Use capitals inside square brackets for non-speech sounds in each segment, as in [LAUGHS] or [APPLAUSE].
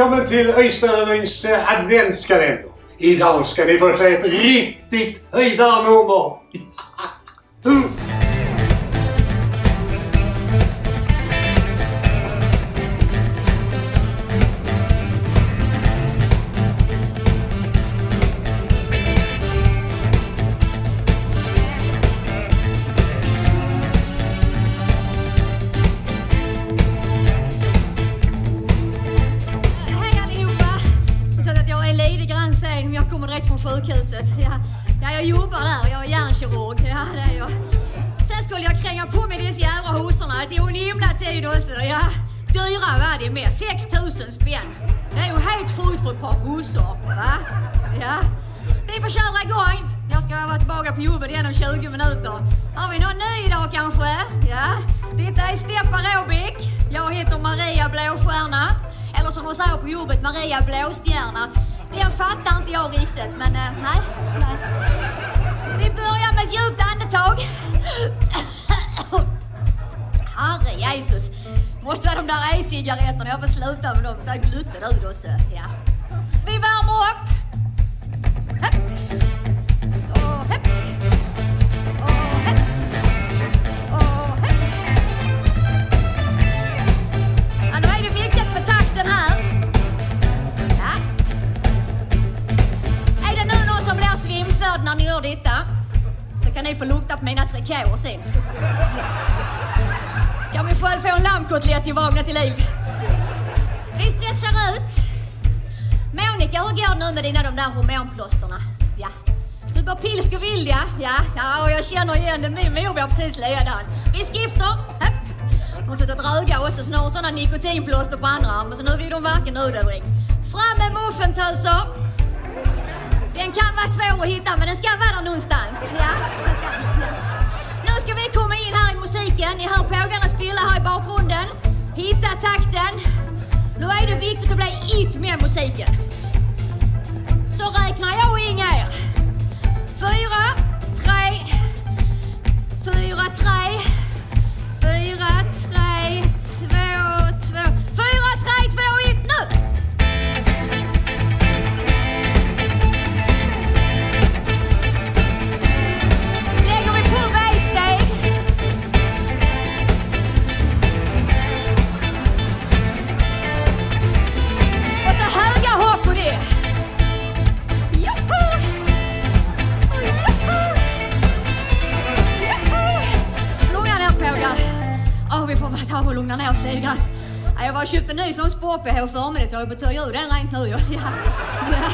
Välkommen till Ystad-Revyns eh, adventskalender. Idag ska ni få se ett riktigt höjdarnummer. [LAUGHS] direkt från sjukhuset. Ja, ja, jag jobbar där, jag är hjärnkirurg. Ja, det är jag. Sen skulle jag kränga på mig dessa jävla hosorna. Det tog en himla tid också. Ja, dyra var de med. 6000 spänn. Det är ju helt sjukt för ett par hosor. Va? Ja. Vi får köra igång. Jag ska vara tillbaka på jobbet igen om 20 minuter. Har vi någon ny idag kanske? Ja. Detta är Step Aerobic. Jag heter Maria Blåstjärna. Eller som de säger på jobbet, Maria Blåstjärna. Den fattar inte jag riktigt, men eh, nej, nej. Vi börjar med ett djupt andetag. Herre Jesus. Måste vara de där e-cigaretterna. Jag får sluta med dem. Så jag gluttar. Eh, ja. När ni gör detta? Så kan ni få lukta på mina trikåer sen. Kan vi själv få en lammkotlett i vakna till liv? Vi stretchar ut. Monica, hur går det nu med dina de där hormonplåsterna? Ja. Du var pilsk och vild ja. Ja, och jag känner igen det. Min mor var precis ledan. Vi skiftar. Hepp. Hon har suttit och röga också så nu har hon sådana nikotinplåster på andra armen så nu vill hon varken nudelsdrink. Fram med muffentöser. Den kan vara svår att hitta men den ska vara där någonstans. Ja. Nu ska vi komma in här i musiken. Ni hör pågarna spela här i bakgrunden. Hitta takten. Nu är det viktigt att bli it med musiken. Så räknar jag in er. Fyra, lovar att jag får ta och lugna ner sig lite grann. Jag var och köpte en ny sån sport-bh förmiddag så jag höll på att töja ur den rent nu. Ja. Ja.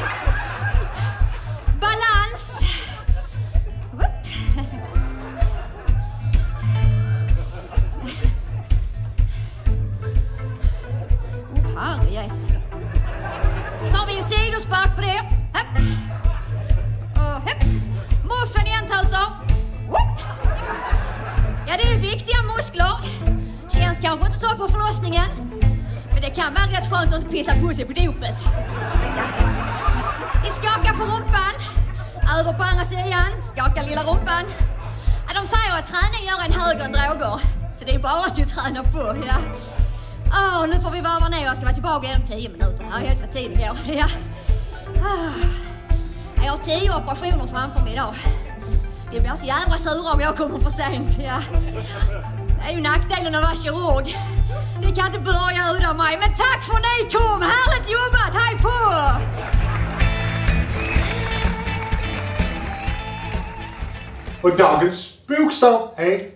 Känns kanske inte så på förlossningen. Men det kan vara rätt skönt att inte pissa på sig på dopet. Ja. Vi skakar på rumpan. Över på andra sidan. Skaka lilla rumpan. Ja, de säger att träning gör en högre än droger. Så det är bara att träna på. Ja. Oh, nu får vi varva ner. Jag ska vara tillbaka igen om tio minuter. Här helst vad tiden går. Ja. Oh. Jag har tio operationer framför mig idag. De blir så jävla sura om jag kommer för sent. Ja. Det är ju nackdelen att vara kirurg. Ni kan inte börja utan mig. Men tack för att ni kom! Härligt jobbat! Hej på! Och dagens bokstav är